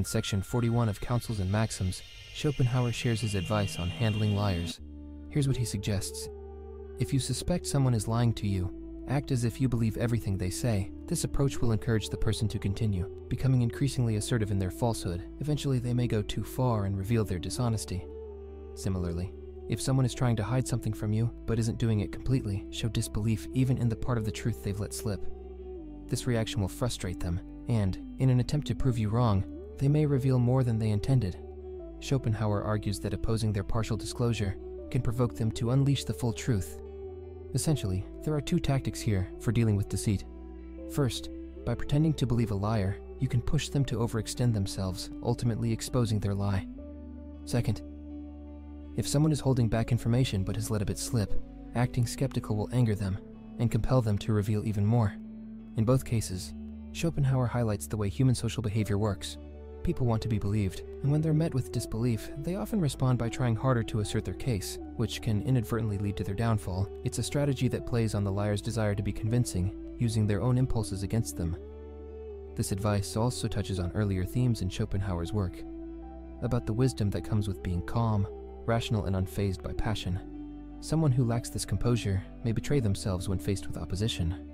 In section 41 of Counsels and Maxims, Schopenhauer shares his advice on handling liars. Here's what he suggests If you suspect someone is lying to you, act as if you believe everything they say. This approach will encourage the person to continue, becoming increasingly assertive in their falsehood. Eventually, they may go too far and reveal their dishonesty. Similarly, if someone is trying to hide something from you but isn't doing it completely, show disbelief even in the part of the truth they've let slip. This reaction will frustrate them, and, in an attempt to prove you wrong, they may reveal more than they intended. Schopenhauer argues that opposing their partial disclosure can provoke them to unleash the full truth. Essentially, there are two tactics here for dealing with deceit. First, by pretending to believe a liar, you can push them to overextend themselves, ultimately exposing their lie. Second, if someone is holding back information but has let a bit slip, acting skeptical will anger them and compel them to reveal even more. In both cases, Schopenhauer highlights the way human social behavior works. People want to be believed, and when they're met with disbelief, they often respond by trying harder to assert their case, which can inadvertently lead to their downfall. It's a strategy that plays on the liar's desire to be convincing, using their own impulses against them. This advice also touches on earlier themes in Schopenhauer's work about the wisdom that comes with being calm, rational, and unfazed by passion. Someone who lacks this composure may betray themselves when faced with opposition,